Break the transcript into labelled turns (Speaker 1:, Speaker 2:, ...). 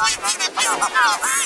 Speaker 1: Oh,